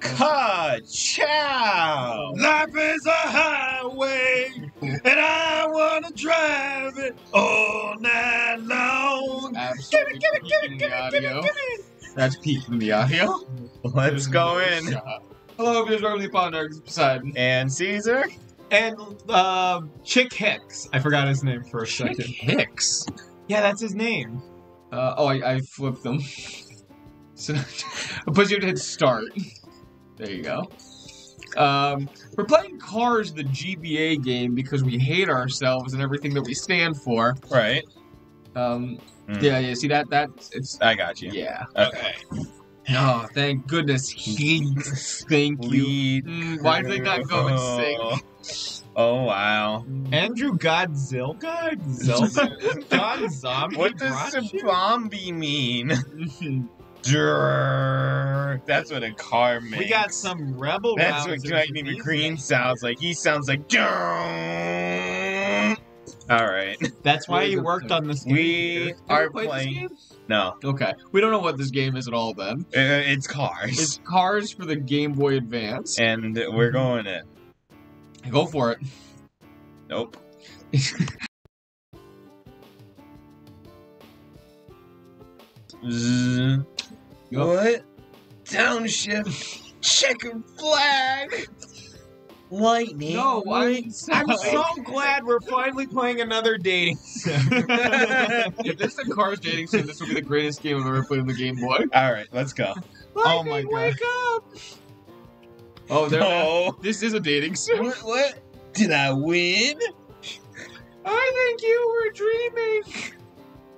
Ka-chow! Life is a highway, and I wanna drive it all night long. Absolutely peaking the audio. That's peaking the audio. Let's go in. Hello, viewers. Welcome to the Pondarks Poseidon. And Caesar? And uh, Chick Hicks. I forgot his name for a Chick second. Hicks. Yeah, that's his name. Uh, oh, I, I flipped them. so, but you have to hit start. There you go. Um, we're playing Cars, the GBA game, because we hate ourselves and everything that we stand for. Right. Um, Mm. yeah, yeah. See that? That it's I got you. yeah. Okay. Oh, thank goodness. He, thank you. Mm, why did they not go and sing? Oh, wow. Andrew Godzilla? Godzilla? God Zombie? What does zombie mean? Durr. That's what a car makes. We got some rebel That's what Lightning McQueen sounds like. He sounds like. Durr. All right. That's why you worked on this game. We are ever played this playing. game? No, Okay, we don't know what this game is at all. Then uh, it's cars, it's Cars for the Game Boy Advance. and we're going in. Go for it. Nope. Yup. What? Downshift. Checkered flag. Lightning. No, I. I'm so glad we're finally playing another dating sim. if this is a Cars dating sim, this will be the greatest game I've ever played on the Game Boy. All right, let's go. oh my god. Wake up! Oh, there. Oh, This is a dating sim. what? What? Did I win? I think you were dreaming.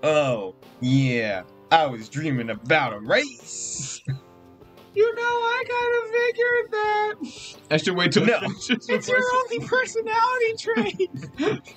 Oh, yeah. I was dreaming about a race. You know, I kind of figured that. I should wait till No. it It's your only personality trait.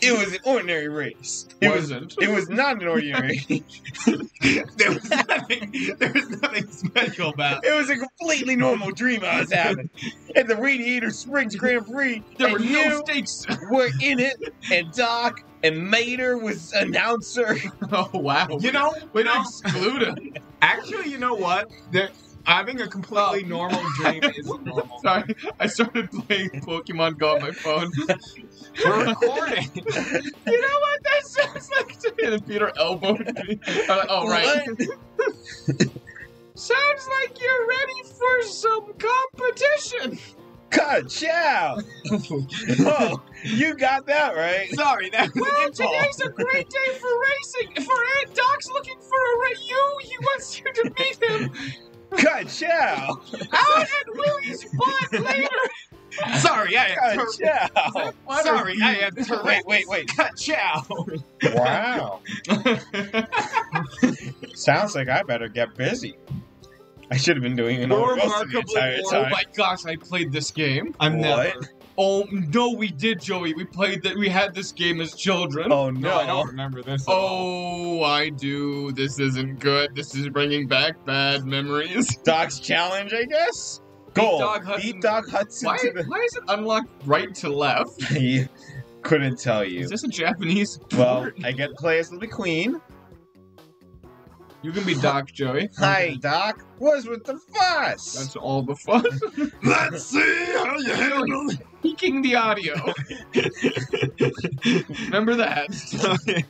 It was an ordinary race. It was. wasn't. It was not an ordinary. there was nothing. There was nothing special about. It was a completely normal dream I was having. At the Radiator Springs Grand Prix, There were you no stakes. were in it, and Doc and Mater was announcer. oh wow. You know, we don't exclude him. actually, you know what? There, having a completely Oh. normal dream is normal. Sorry, I started playing Pokemon Go on my phone. We're recording. you know what that sounds like to me? And Peter elbowed me. I'm like, oh right. Sounds like you're ready for some competition. God, chow. oh, you got that right. Sorry, that was Well, a good today's a great day for racing. For Ed Doc's looking for a ra- you. He wants you to meet him God, chow. out oh, at Willy's butt later. Sorry, I had God, tur- chow. Sorry, I had Wait, Tourette's. wait, wait. Cut chow. Wow. Sounds like I better get busy. I should have been doing it all More the entire more oh my gosh, I played this game. I'm What? never. Oh no, we did, Joey. We played that. We had this game as children. Oh No, I don't remember this. at all. Oh, I do. This isn't good. This is bringing back bad memories. Doc's challenge, I guess. Goal. Doc Hudson. Beat Doc Hudson Why, to the. why is it unlocked right to left? He couldn't tell you. Is this a Japanese? Well. I get to play as the Queen. You can be Doc, Joey. Hi, Doc. What's with the fuss? That's all the fun. Let's see how you handle it. Peaking the audio. Remember that.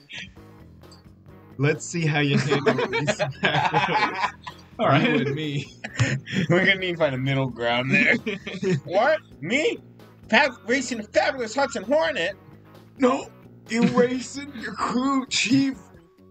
Let's see how you handle these. All You and me. We're gonna need to find a middle ground there. what? Me? Fab- racing a fabulous Hudson Hornet? No, you racing your crew, Chief.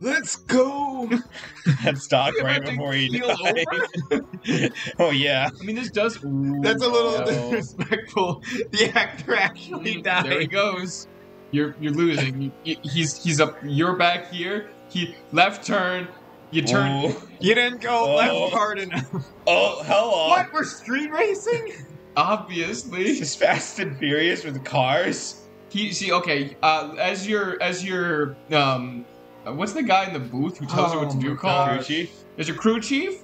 Let's go. That's Doc right before he died. oh yeah. I mean, this does. That's a little No. disrespectful. The actor actually died. There he goes. You're you're losing. He's he's up. You're back here. He left turn. You turn. Oh, You didn't go Oh. left hard enough. oh hello. What? We're street racing? Obviously, Just Fast and Furious with cars? he see. Okay, uh, as your as your um, uh, what's the guy in the booth who tells you what to Oh do my called? gosh. Crew chief? As your crew chief.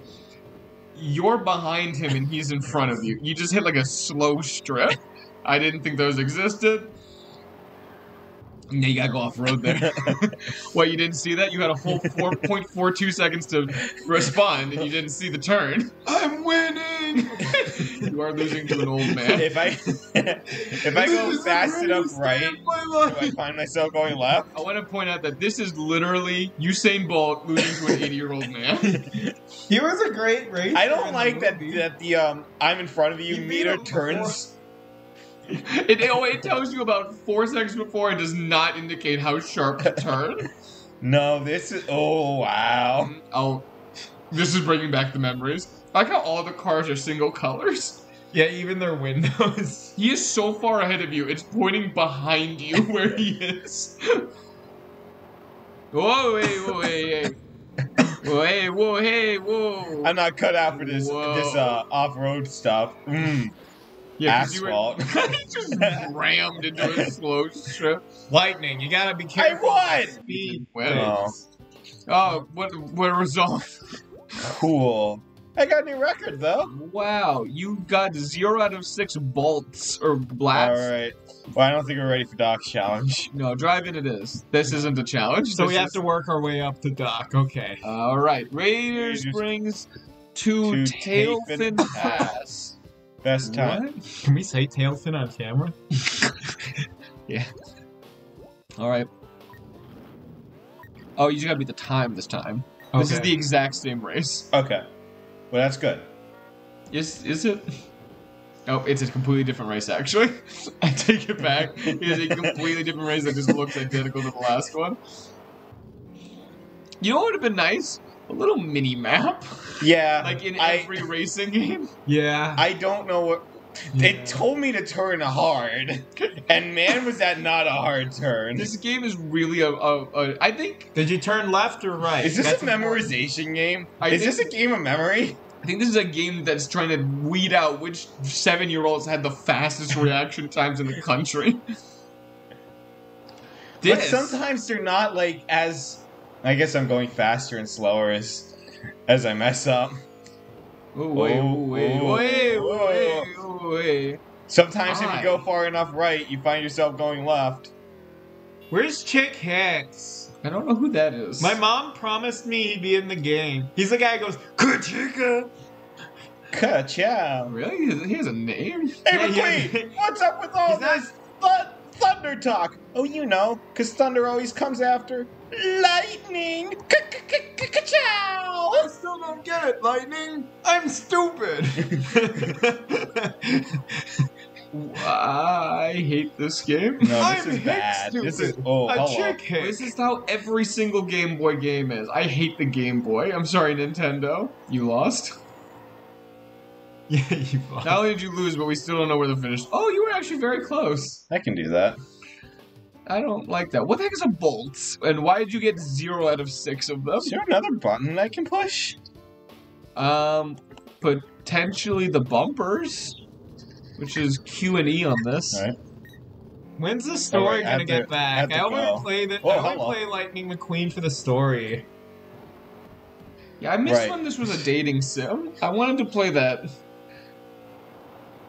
You're behind him and he's in front of you. You just hit like a slow strip. I didn't think those existed. Yeah, you gotta go off road there. what, you didn't see that? You had a whole 4.42 seconds to respond and you didn't see the turn. I'm winning. You you are losing to an old man. if I if I go This fast enough right, of do I find myself going left? I want to point out that this is literally Usain Bolt losing to an 80 year old man. He was a great racer. I don't like that movie. that the um I'm in front of you You meter him before. turns. It, it, it tells you about four seconds before and does not indicate how sharp to turn. No, this is oh wow. Oh, This is bringing back the memories. I like how all the cars are single colors. Yeah, even their windows. He is so far ahead of you, it's pointing behind you where he is. Whoa, hey, whoa, hey, hey. Whoa, hey, whoa, hey, whoa. I'm not cut out for this Whoa. this uh off-road stuff. Mm, Yeah, 'cause you were- asphalt. he just rammed into a slow strip. Lightning, you gotta be careful. I careful. won. Speed. Well, Oh, Oh, what what a result! cool. I got a new record though. Wow, you got zero out of six bolts or blats. All right. Well, I don't think we're ready for Doc's challenge. No, drive-in it is. This isn't a challenge. So This we have is- to work our way up to Doc. Okay. All right, Raider Raiders Springs to to Tailfin Tailfin Pass. Best time. What? Can we say Tailfin on camera? Yeah. All right. Oh, you just gotta beat the time this time. This is the exact same race. Okay. Well, that's good. Is is it? Oh, it's a completely different race. Actually, I take it back. It is a completely different race that just looks identical to the last one. You know what would have been nice? A little mini map, Yeah. like in I, every racing game. Yeah. I don't know what. yeah. It told me to turn hard, and man, was that not a hard turn. This game is really a. a, a I think. Did you turn left or right? Is this That's a memorization game? I Is think- this a game of memory? I think this is a game that's trying to weed out which seven-year-olds had the fastest reaction times in the country. But sometimes they're not like as. I guess I'm going faster and slower as as I mess up. Wait, wait, wait, wait, wait. Sometimes if you go far enough right, you find yourself going left. Where's Chick Hicks? I don't know who that is. My mom promised me he'd be in the game. He's the guy who goes, Ka-chicka! Ka-chow. Really? He has- a name? Hey, Yeah, McQueen, yeah. what's up with all He's this th- thunder talk? Oh, you know, because thunder always comes after lightning. Ka-ka-ka-ka-chow. I still don't get it, Lightning. I'm stupid. I hate this game. No, this I'm is Hick bad. This is oh, a. Chick Hick. This is how every single Game Boy game is. I hate the Game Boy. I'm sorry, Nintendo. You lost. Yeah, you Not only did you lose, but we still don't know where the finish. Oh, you were actually very close. I can do that. I don't like that. What the heck is a bolt? And why did you get zero out of six of them? Is there another button I can push? Um, potentially the bumpers, which is Q and E on this. Alright. When's the story Alright, gonna get the- back? I want to play the. Oh, I want to play Lightning McQueen for the story. Yeah, I missed Right. when this was a dating sim. I wanted to play that.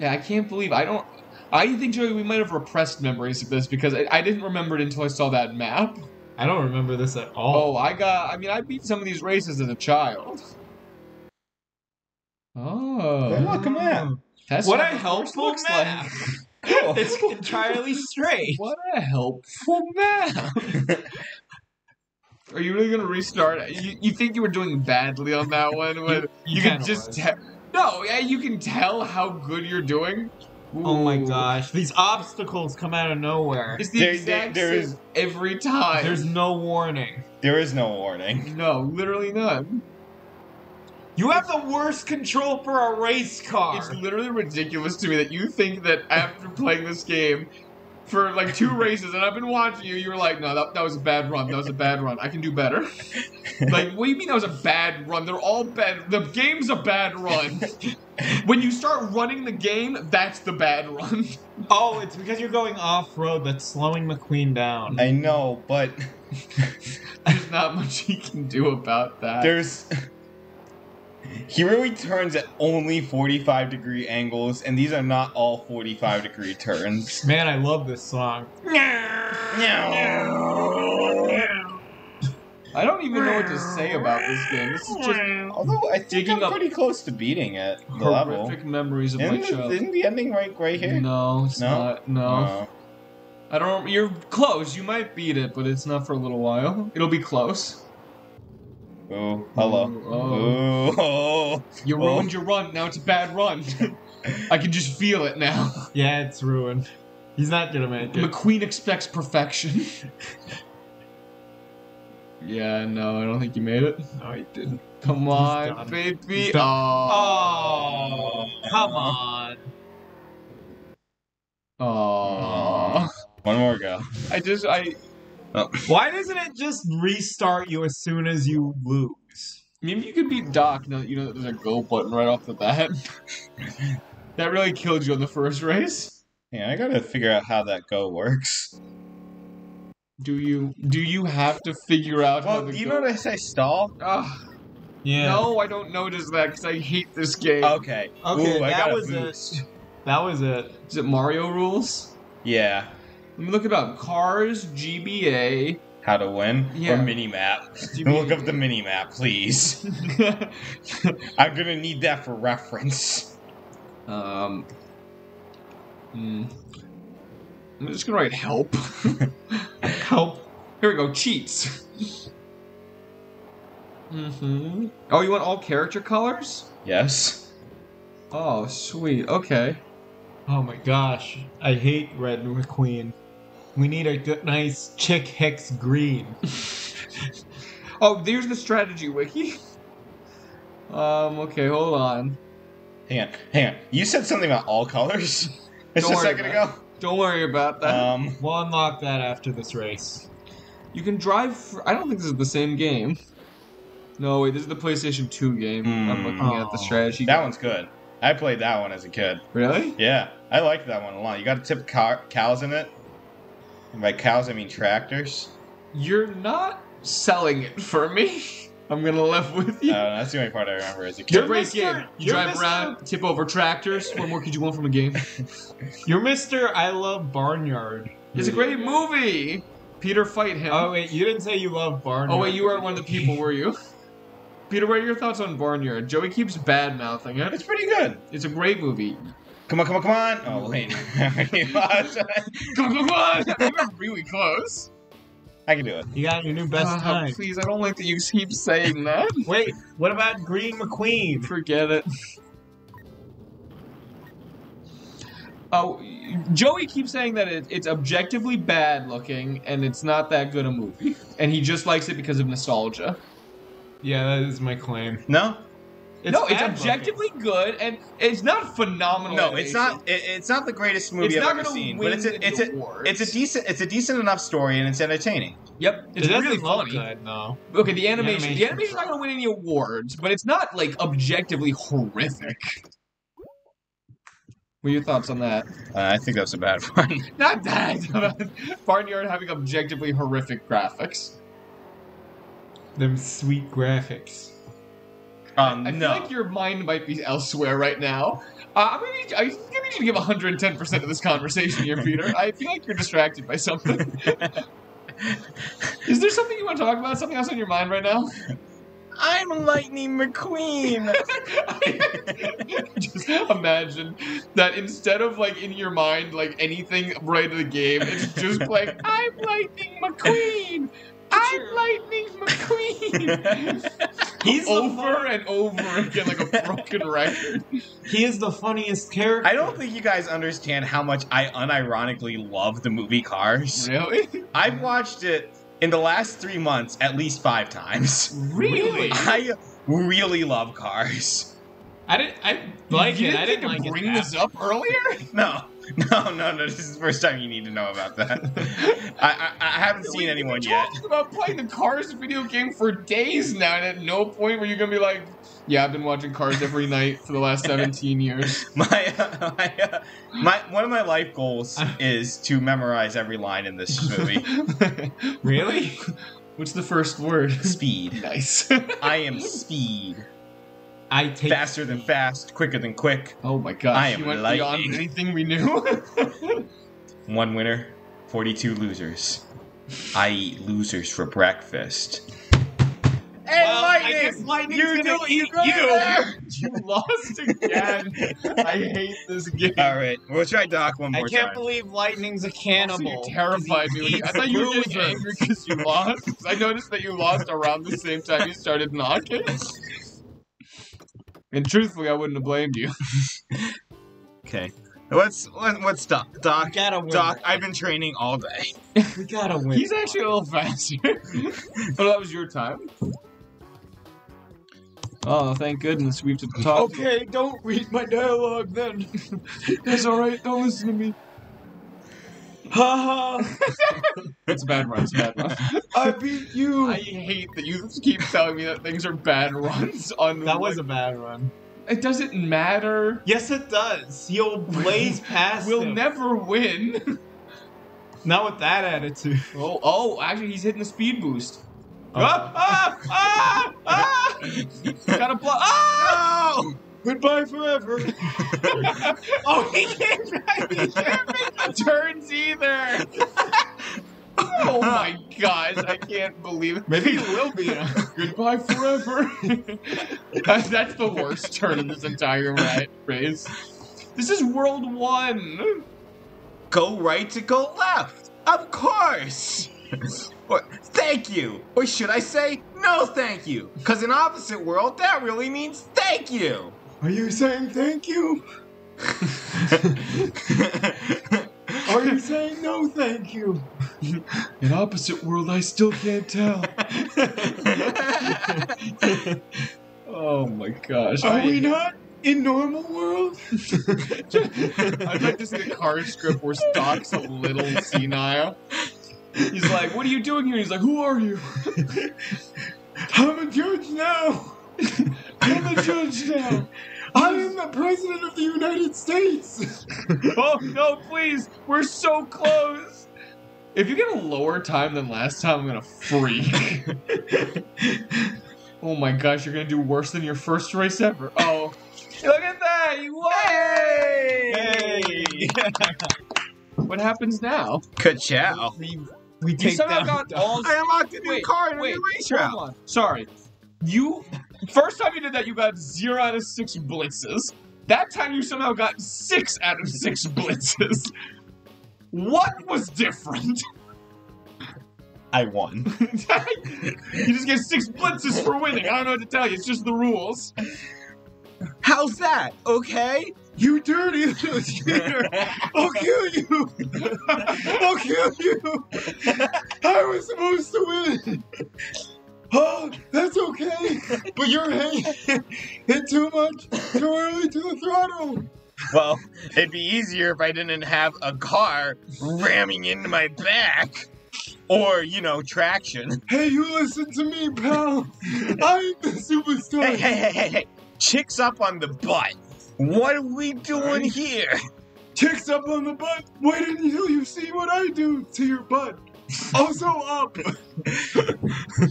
Yeah, I can't believe I don't. I think Joey, we might have repressed memories of this because I, I didn't remember it until I saw that map. I don't remember this at all. Oh. I got. I mean, I beat some of these races as a child. Oh, Hey, look, a map. that's what how a the helpful looks map! like. Cool. it's entirely straight. What a helpful map! Are you really gonna restart? You, you think you were doing badly on that one? When You you, can kinda just was. Tell. No, yeah, you can tell how good you're doing. Oh my gosh, these obstacles come out of nowhere. It's the There- exact there- there same is- every time. There's no warning. there is no warning. no, literally none. You have the worst control for a race car. It's literally ridiculous to me that you think that after playing this game for like two races, and I've been watching you, you were like, no, that, that was a bad run. That was a bad run. I can do better. like, what do you mean that was a bad run? They're all bad. The game's a bad run. when you start running the game, that's the bad run. oh, it's because you're going off road that's slowing McQueen down. I know, but There's not much he can do about that. there's. He really turns at only 45 degree angles, and these are not all 45 degree turns. Man, I love this song. I don't even know what to say about this game. This is just Although I think Digging I'm pretty close to beating it. The level. horrific memories of my Isn't, the, childhood. isn't the ending right right here? No, it's No? not. No. Oh. I don't. You're close. You might beat it, but it's not for a little while. It'll be close. Oh, hello. Oh. Oh. You Oh. ruined your run. Now it's a bad run. I can just feel it now. Yeah, it's ruined. He's not gonna make it. McQueen expects perfection. yeah, no, I don't think you made it. No, he didn't. Come on, baby. Oh. Oh, come on. Oh. One more go. I just, I. Oh. Why doesn't it just restart you as soon as you lose? Maybe you could beat Doc now that you know that there's a go button right off the bat. that really killed you in the first race. Yeah, I gotta figure out how that go works. Do you do you have to figure out how Well, the you go- notice I stall? Ugh, Yeah. No, I don't notice that because I hate this game. Okay. Okay, Ooh, that was boost. it. That was it. Is it Mario rules? Yeah. Let me look it up. Cars GBA. How to win? Yeah. Or mini map. Look up the mini map, please. I'm gonna need that for reference. um. hmm. I'm just gonna write help. Help. Here we go. Cheats. hmm Oh, you want all character colors? Yes. Oh, sweet. Okay. Oh my gosh. I hate Red McQueen. We need a good, nice Chick Hicks green. Oh, there's the strategy wiki. Um. Okay. Hold on. Hang on, hang on. You said something about all colors? Just Don't a worry second about ago? Don't worry about that. Um, We'll unlock that after this race. You can drive. For, I don't think this is the same game. No, wait. This is the PlayStation 2 game. I'm Hmm. looking at the Oh. strategy. that one's good. I played that one as a kid. Really? Yeah, I liked that one a lot. You got to tip car- cows in it. And by cows, I mean tractors. You're not selling it for me. I'm gonna live with you. Uh, that's the only part I remember as a It's a kid. great Mr. game. You you're drive Mr. around, tip over tractors. What more could you want from a game? You're Mr. I Love Barnyard. It's a great movie. Peter, fight him. Oh wait, you didn't say you love Barnyard. Oh wait, you weren't one of the people, were you? Peter, what are your thoughts on Barnyard? Joey keeps bad mouthing it. It's pretty good. It's a great movie. Come on, come on, come on. Oh, wait. Come on, come on! We were really close. I can do it. You got your new best Ah, time. Please, I don't like that you keep saying that. Wait, what about Green McQueen? Forget it. Oh, Joey keeps saying that it, it's objectively bad looking and it's not that good a movie, and he just likes it because of nostalgia. Yeah, that is my claim. No? No, it's bad objectively good and it's not phenomenal. No, it's not. It, it's not the greatest movie It's I've ever seen, but it's a, it's a, awards. it's a decent, it's a decent enough story, and it's entertaining. Yep, it's it really funny. good, no. Okay, the animation. The animation's animation's not gonna win any awards, but it's not like objectively horrific. What are your thoughts on that? Uh, I think that's a bad one. Not that. Barnyard having objectively horrific graphics. Them sweet graphics. Um, I feel no. like your mind might be elsewhere right now. Uh, I'm gonna need, I'm gonna need you to give 110 percent of this conversation here, Peter. I feel like you're distracted by something. Is there something you want to talk about? Something else on your mind right now? I'm Lightning McQueen. Just imagine that instead of like in your mind like anything right in the game, it's just like I'm Lightning McQueen. I'm Lightning McQueen. He's the over and over again like a broken record. He is the funniest character. I don't think you guys understand how much I unironically love the movie Cars. Really? I've watched it in the last three months at least five times. Really? I really love Cars. I didn't. I like you it. didn't I didn't to like bring this up earlier? No, no, no, no. This is the first time you need to know about that. I, I, I haven't seen been anyone yet. talking about playing the Cars video game for days now, and at no point were you gonna be like, "Yeah, I've been watching Cars every night for the last 17 years." My, uh, my, uh, my, one of my life goals is to memorize every line in this movie. Really? What's the first word? Speed. Nice. I am speed. I take Faster than fast, quicker than quick. oh my gosh, I am you went lightning. beyond anything we knew. One winner, 42 losers. I eat losers for breakfast. guess lightning's You gonna do- eat you go you. You lost again. I hate this game. All right, we'll try Doc one more time. I can't time. believe Lightning's a Also, cannibal. you terrified me. I thought you were getting losers. angry because you lost. I noticed that you lost around the same time you started knocking. And truthfully, I wouldn't have blamed you. Okay, let's let, let's Doc. We Doc, gotta win. Doc. I've been training all day. we gotta win. He's actually a little faster. but that was your time. Oh, thank goodness we have to talk. okay, don't read my dialogue then. It's alright, don't listen to me. Haha, It's a bad run, it's a bad run. I beat you. I hate that you keep telling me that things are bad runs on that was a bad run. It doesn't matter. Yes, it does. You'll blaze past We'll him. never win. Not with that attitude. Oh, oh, actually, he's hitting the speed boost. Oh. Ah, ah, ah, ah! Gotta block. Ah! No! Goodbye forever. oh, he can't, he can't make turns either. oh my gosh, I can't believe it. Maybe it will be. A- Goodbye forever. That's the worst turn in this entire race. This is World One. Go right to go left. Of course. or thank you. Or should I say no thank you? Because in opposite world, that really means thank you. Are you saying thank you? Are you saying no thank you? In opposite world, I still can't tell. Oh my gosh. Are I- we not in normal world? I'd like to see the card script where Stock's a little senile. He's like, "What are you doing here?" He's like, "Who are you?" I'm a judge now. I'm a judge now. I am the president of the United States. Oh no, please! We're so close. If you get a lower time than last time, I'm gonna freak. oh my gosh, you're gonna do worse than your first race ever. Oh, look at that! You won! Hey! What happens now? Ka-chow. we we You take somehow down. got all I unlocked a new Wait, car in a new race Hold route. Sorry. You first time you did that, you got zero out of six blitzes. That time you somehow got six out of six blitzes. What was different? I won. you just get six blitzes for winning. I don't know what to tell you. It's just the rules. How's that? Okay. You dirty little cheater! I'll kill you! I'll kill you! I was supposed to win! Oh, that's okay! But you're hit, hit too much, too early to the throttle! Well, it'd be easier if I didn't have a car ramming into my back. Or, you know, traction. Hey, you listen to me, pal! I'm the superstar! Hey, hey, hey, hey, hey. Chicks up on the butt. What are we doing here? Chicks up on the butt! Wait until you see what I do to your butt! Also up!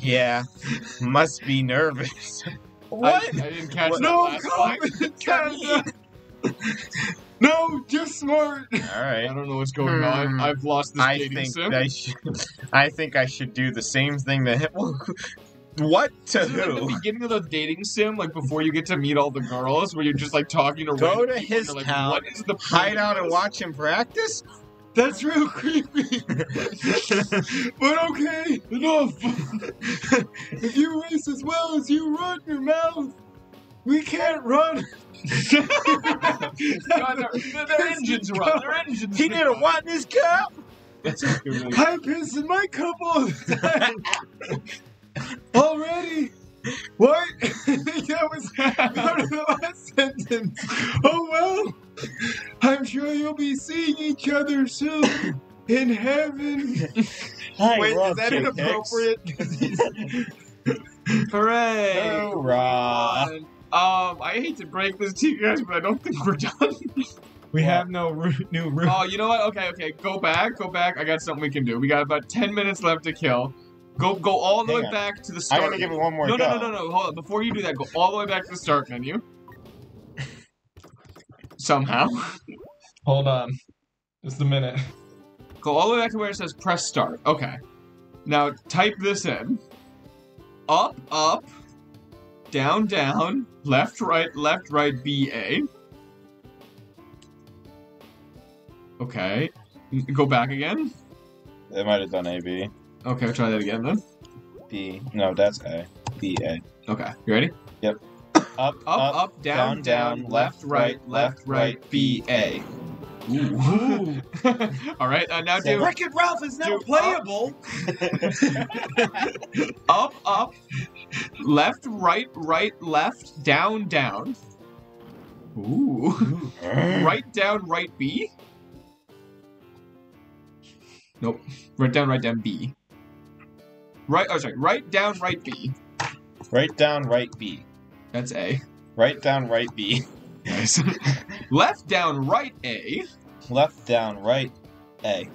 Yeah, must be nervous. What? I didn't catch What? No comment! Come No, just smart! All right. I don't know what's going Hmm. on. I've lost this I dating think sim. I should. I think I should do the same thing that him. What to This is like the beginning of the dating sim, like before you get to meet all the girls, where you're just like talking to Go to his and like, town, What is the point Hide out and watch him practice. That's real creepy. but okay, enough. if you race as well as you run your mouth, we can't run. God, their, their engines run. Their engines. He didn't want this cup. That's good. I piss in my cup all the time. Already? What? that was part of the last sentence. Oh well. I'm sure you'll be seeing each other soon in heaven. Wait, is that inappropriate? Hooray! Hoorah. Um, I hate to break this to you guys, but I don't think we're done. we have no new room. oh, you know what? Okay, okay. Go back, go back. I got something we can do. We got about ten minutes left to kill. Go, go all the Hang way on. back to the I'm start. gonna give it one more no, go. no, no, no, no. Hold on. Before you do that, go all the way back to the start menu. Somehow. Hold on. Just a minute. Go all the way back to where it says press start. Okay. Now type this in. Up, up, down, down, left, right, left, right, B, A. Okay. Go back again. They might have done A B. Okay, try that again then. B. No, that's A. B A. Okay, you ready? Up, Up, up, down, down, left, right, left, right, B, A. Ooh. All right, uh, now do Wreck-It Ralph is now Do- playable. up, up, left, right, right, left, down, down. Ooh. right down, right B. Nope. Right down, right down B. Right. Oh, sorry. Right down, right B. Right down, right B. That's A. Right down, right B. Nice. Left down, right A. Left down, right A.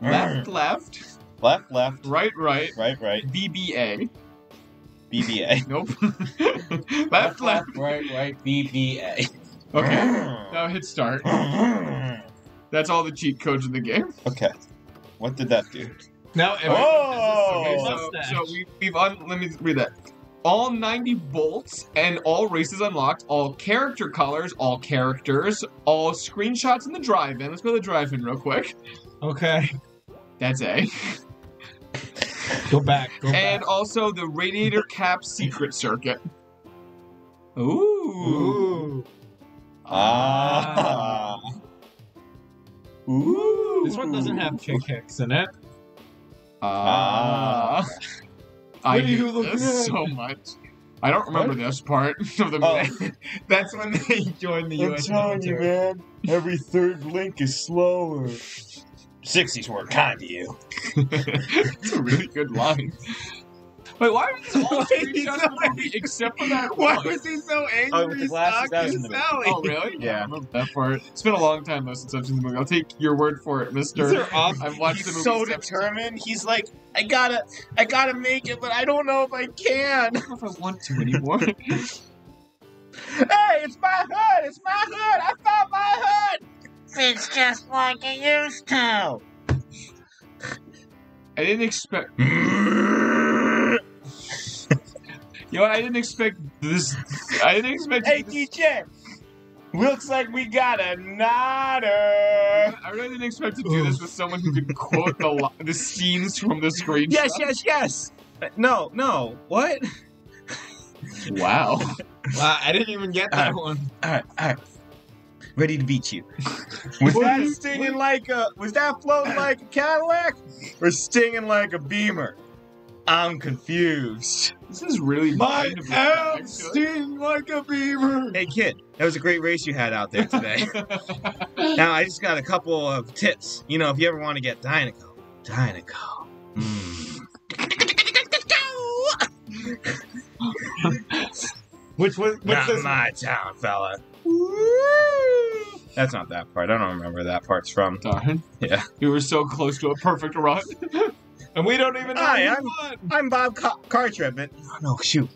Left, mm. left. Left, left, Right, right. right, right. B B A. BBA. Nope. left, left. right, right. BBA. Okay. Mm. Now hit start. Mm. That's all the cheat codes in the game. okay. What did that do? Now, Oh! Okay, so, so we, we've un- let me read that. All 90 bolts and all races unlocked, all character colors, all characters, all screenshots in the drive-in. Let's go to the drive-in real quick. okay, That's A. go back. Go And back. also the radiator cap secret circuit. Ooh. Ooh. Ah. Ooh. This one doesn't have chick hicks in it. Ah. I What hate looking this at? so much. I don't remember this part of the Oh. That's when they joined the I'm U.S. telling you, man. Every third link is slower. 60s were kind to you. it's a really good line. Wait, why are these all screenshots of the except for that Why one? was he so angry? Oh, with the glasses, that was in the movie. Sally? Oh, really? Yeah. I remember that part. It's been a long time though since I've seen the movie. I'll take your word for it, Mister. These are awesome. I've watched the He's movie. so seven- determined. He's like, I gotta, I gotta make it, but I don't know if I can. I don't know if I want to anymore. Hey, it's my hood! It's my hood! I found my hood! It's just like it used to. I didn't expect. You know what? I didn't expect this. I didn't expect. hey, this- DJ. Looks like we got a nodder. I really didn't expect to do this with someone who could quote the li- the scenes from the screenshot. Yes, yes, yes. No, no. What? Wow. Wow, I didn't even get that one. All right, all right. Ready to beat you. Was that stinging like a? Was that floating like a Cadillac, or stinging like a Beamer? I'm confused. This is really My of sting like a beaver. Hey kid, that was a great race you had out there today. now I just got a couple of tips. You know, if you ever want to get Dinoco, Dinoco. Mm. Which was Not is my town, fella. That's not that part. I don't remember that part's from. Darn. Yeah. You were so close to a perfect run. and we don't even know Hi, I'm- I'm Bob Cu- Cartrip, but no, shoot,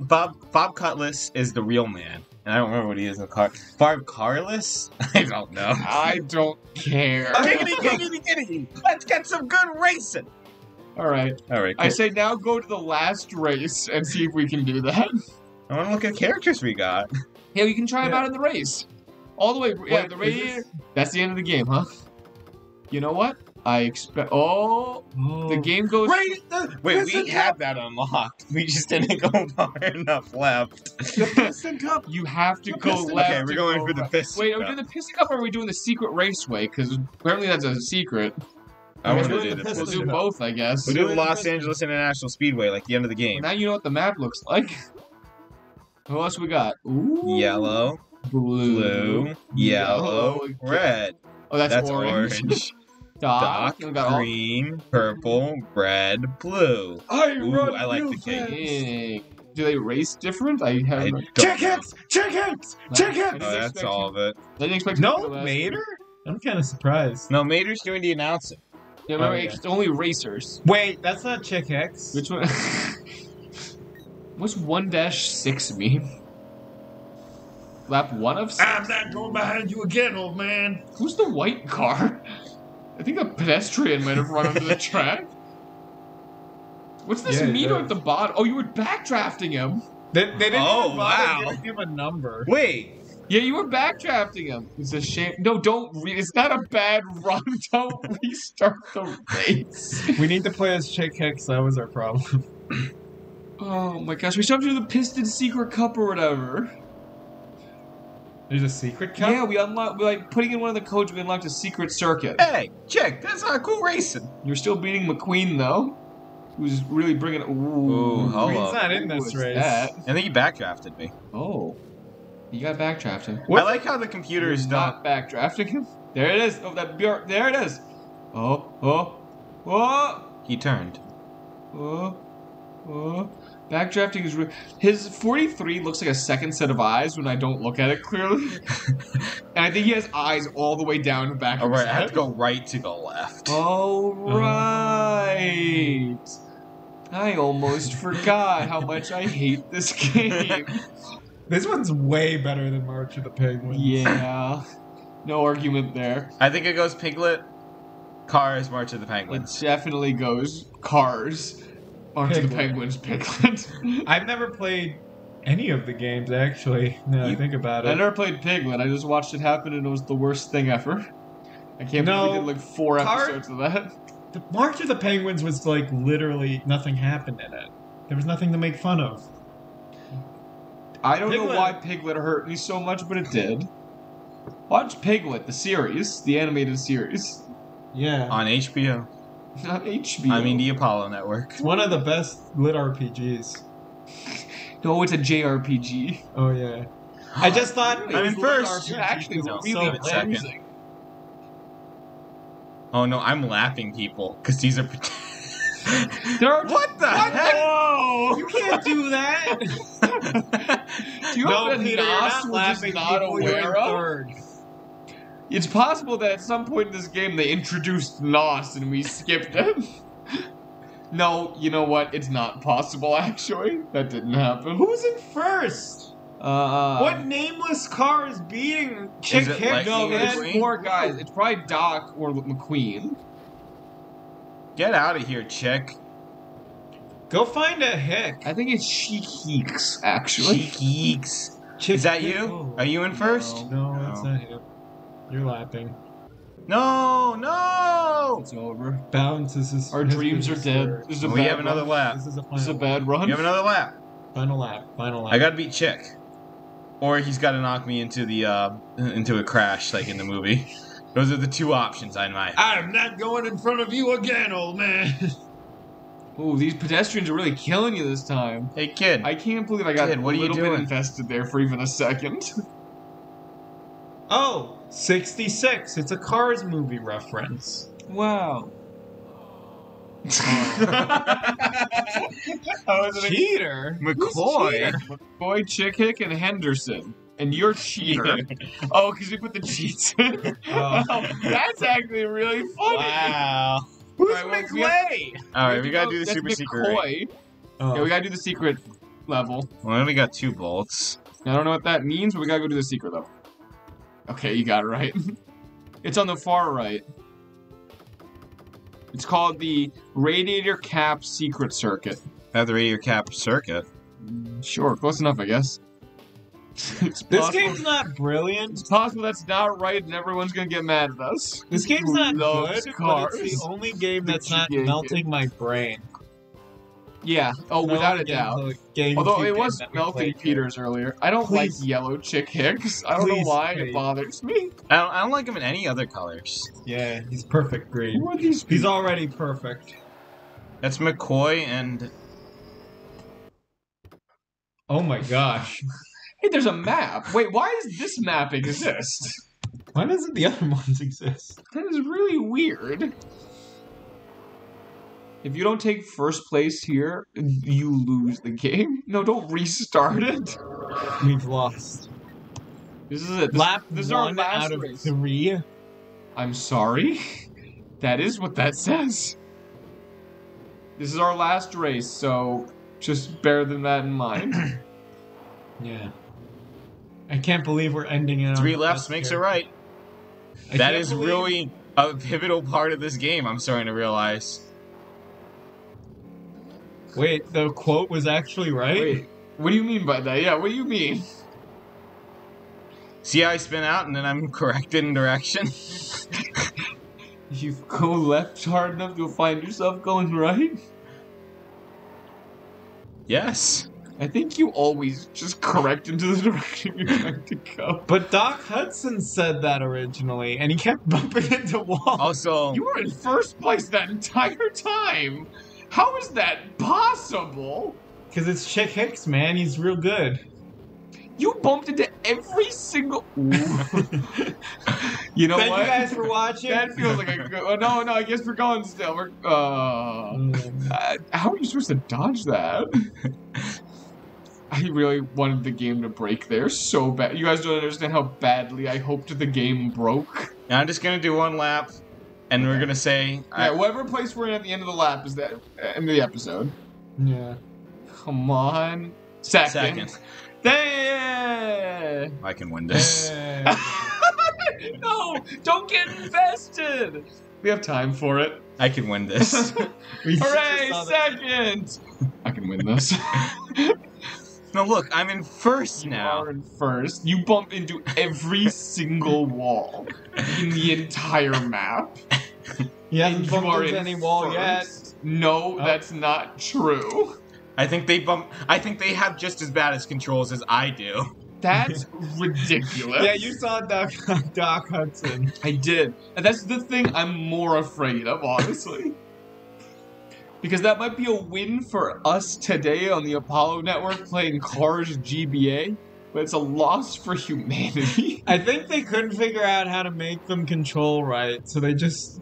Bob Bob Cutlass is the real man, and I don't remember what he is in the car. Barb Carless? I don't know. I don't care. Giggity, giggity, giggity! Let's get some good racing. All right. All right, I say now go to the last race and see if we can do that. I want to look at characters we got. Yeah, we can try them out in the race. All the way. Yeah, the this- That's the end of the game, huh? You know what? I expect. Oh, the oh. game goes. Right, the Wait, piston we had that unlocked. We just didn't go far enough left. the piston cup. You have to The go piston- left. Okay, we're going go for the right. piston Wait, are we doing the piston cup or are we doing the secret raceway? Because apparently that's a secret. I want We're to doing do the the We'll do both, I guess. We do the Los. Angeles International Speedway, like the end of the game. Now you know what the map looks like. What else we got? Ooh, Yellow, blue, blue, yellow, Yellow. red. Oh, that's, That's orange. orange. Doc. Doc, We got all- green, purple, red, blue. I Ooh, run I like the cake. Do they race different? I I haven't. don't Check know. hits! Chick Hicks! No, Check I hits! didn't Oh, that's all of it. I didn't expect you to do No, the last Mater? I'm kind of surprised. No, Mater's doing the announcing. Yeah, remember, Oh, yeah. it's only racers. Wait, that's not Chick Hicks. Which one? What's one dash six mean? Lap one of 6 I'm not going behind you again, old man. Who's the white car? I think a pedestrian might have run under the track. What's this Yeah, meter at the bottom? Oh, you were backdrafting him. They, they didn't Oh, even bother wow. giving him a number. Wait, Yeah, you were backdrafting him. It's a shame. No, don't. Re- it's not a bad run. Don't restart the race. We need to play as Chick Hicks. That was our problem. Oh my gosh, we still have to do the Piston Secret Cup or whatever. There's a secret cup. Yeah, we unlocked. We're like putting in one of the codes. We unlocked a secret circuit. hey, check. That's not cool racing. You're still beating McQueen though, who's really bringing. Ooh, Ooh, hold Queen's not in this race. that? I think he backdrafted me. Oh, you got backdrafting. I like how the computer is not. not backdrafting him. There it is. Oh, that bur- there it is. Oh, oh, oh, He turned. oh, oh. Backdrafting is re- his 43 looks like a second set of eyes when I don't look at it clearly, and I think he has eyes all the way down the back. All right, I have to go right to go left. All right. I almost forgot how much I hate this game. This one's way better than March of the Penguins. yeah. No argument there. I think it goes Piglet, Cars, March of the It Penguins. definitely goes Cars. Onto the Penguins Piglet. I've never played any of the games actually. Now that I think about it. I never played Piglet. I just watched it happen and it was the worst thing ever. I can't No, believe we did like four Car- episodes of that. The March of the Penguins was like literally nothing happened in it. There was nothing to make fun of. I don't know why Piglet hurt me so much, but it did. Watch Piglet, the series, the animated series. Yeah. On HBO. Not HBO. I mean, the Apollo Network. It's one of the best lit RPGs. no, it's a JRPG. Oh yeah. I just thought I'm in it was lit first. RPG actually was really so Give second. losing. Oh no, I'm laughing people because these are. There are what the What the- heck? Whoa! You can't do that. Do you no, have a Peter, you're NOS not laughing. just not people, you're in aware of? third. It's possible that at some point in this game they introduced NOS and we skipped him. no, you know what? It's not possible, actually. That didn't happen. Who's in first? Uh, what nameless car is beating Chick Is Hicks? like- No, Lightning there's four guys. It's probably Doc or McQueen. Get out of here, chick. Go find a Hick. I think it's She Heeks, actually. Cheeky eeks. Chick Is that you? Are you in first? No, that's No. not him. You're lapping. No, no. It's over. Bounce is his. Our his dreams are dead. This is a We bad have another run. lap. This is a This is a final. bad run. You have another lap. Final lap. Final lap. I gotta beat chick, or he's got to knock me into the uh into a crash like in the movie. Those are the two options I might. I'm not going in front of you again, old man. Ooh, these pedestrians are really killing you this time. Hey kid, I can't believe I got Kid, what a are you little bit doing? invested there for even a second. Oh, 66. It's a Cars movie reference. Wow. Cheater. McCoy. Boy, Chick Hick, and Henderson. And you're cheater. oh, because we put the cheats in. Oh. Oh, that's actually really funny. Wow. Who's Alright, well, we McClay? All right, we gotta do the That's super secret. McCoy. Oh. Yeah, we gotta do the secret level. Well, then we got two bolts. I don't know what that means, but we gotta go do the secret level. Okay, you got it right. it's on the far right. It's called the Radiator Cap Secret Circuit. Have the radiator cap circuit. Mm, sure, close enough, I guess. it's This game's not brilliant. It's possible that's not right, and everyone's gonna get mad at us. This game's not Loves good, cars. but it's the only game that's not GTA melting my brain. Yeah. Oh, The without a doubt. Although it was that melting played Peters earlier. I don't Please. like yellow chick Hicks. I don't know why please. it bothers me. I don't, I don't like him in any other colors. Yeah, he's perfect green. Who are these He's already perfect. That's McCoy and Oh my gosh. Hey, there's a map. Wait, why does this map exist? Why doesn't the other ones exist? That is really weird. If you don't take first place here, you lose the game. No, don't restart it. We've lost. This is it. This, Lap this is our one last out of race. three. I'm sorry. That is what that says. This is our last race, so just bear that in mind. Yeah. I can't believe we're ending it. three the lefts best makes here. it right. I That believe- really a pivotal part of this game. I'm starting to realize. Wait, the quote was actually right. Wait, What do you mean by that? Yeah, what do you mean? See how I spin out and then I'm corrected in direction? If you go left hard enough, you'll find yourself going right. Yes. I think you always just correct into the direction you're trying to go. But Doc Hudson said that originally, and he kept bumping into walls. Also, You were in first place that entire time. How is that possible? Because it's Chick Hicks, man. He's real good. You bumped into every single. you know what? Thank what? you guys for watching. That feels like a good. Oh, no, no. I guess we're going still. We're. Uh, Mm. uh, how are you supposed to dodge that? I really wanted the game to break there so bad. You guys don't understand how badly I hoped the game broke. now I'm just gonna do one lap, and we're gonna say, Yeah, whatever place we're in at the end of the lap is that end of the episode. Yeah. Come on, second. second. There. I can win this. no, don't get invested. We have time for it. I can win this. Hooray, just saw that. second! I can win this. no, look, I'm in first You now. are in first. You bump into every single wall in the entire map. He hasn't you bumped are into in any wall first. yet. No, Oh. that's not true. I think they bump. I think they have just as bad as controls as I do. That's ridiculous. Yeah, you saw Doc, Doc Hudson. I did. And that's the thing I'm more afraid of, honestly. because that might be a win for us today on the Apollo Network playing Cars GBA, but it's a loss for humanity. I think they couldn't figure out how to make them control right, so they just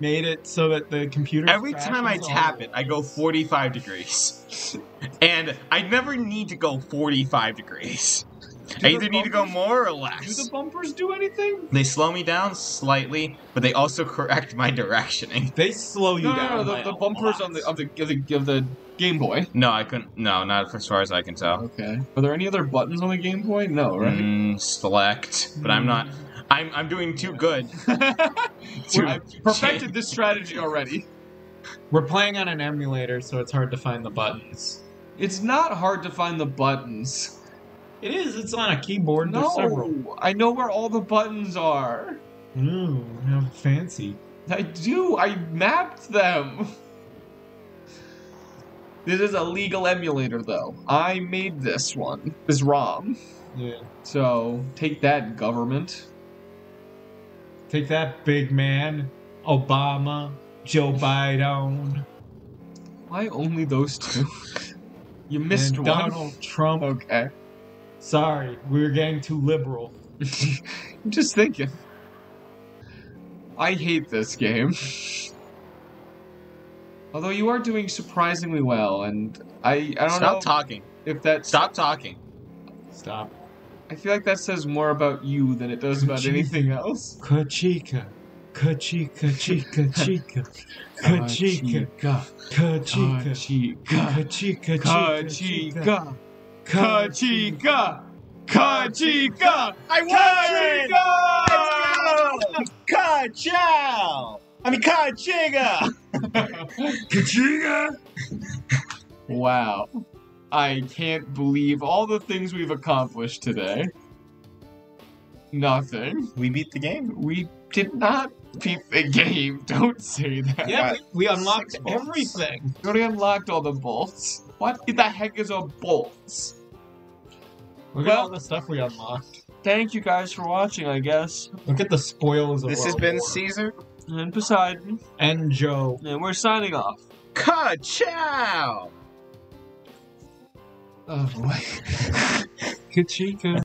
made it so that the computer. Every time I tap it, I go 45 degrees. And I never need to go 45 degrees. Do I the either need to go more or less. Do the bumpers do anything? They slow me down slightly, but they also correct my directioning. They slow you No, no, down. no, by the, the bumpers on the of the of the, of the Game Boy. No, I couldn't. No, not as far as I can tell. Okay. Are there any other buttons on the Game Boy? No, right? Mm, select, but I'm not. I'm I'm doing too good. Well, I've perfected this strategy already. We're playing on an emulator, so it's hard to find the buttons. It's not hard to find the buttons. It is. It's on a keyboard. There's several. No, I know where all the buttons are. Ooh, how fancy. I do. I mapped them. This is a legal emulator, though. I made this one, this ROM. Yeah. So take that, government. Take that, big man. Obama, Joe Biden, Why only those two? You missed and one. Donald Trump. Okay. Sorry, we were getting too liberal. I'm just thinking. I hate this game. Although you are doing surprisingly well, and I I don't Stop know Stop talking. if that's Stop talking. Stop. I feel like that says more about you than it does about anything else. Kachika. Kachika, chica, chica. Kachika. Kachika. Kachika. Kachika, Kachika. Kachika. Kachika. I Kachika. Ka-chow! I mean, ka-chiga! Kachiga! Wow. I can't believe all the things we've accomplished today. Nothing. We beat the game. We did not beat the game. Don't say that. Yeah, we, we unlocked Six bolts. everything. We already unlocked all the bolts. What the heck is a bolts? Look Well- at all the stuff we unlocked. Thank you guys for watching, I guess. Look at the spoils of This our has been war. Caesar. And Poseidon. and Joe. And we're signing off. Ka-chow! Oh boy. Kachika.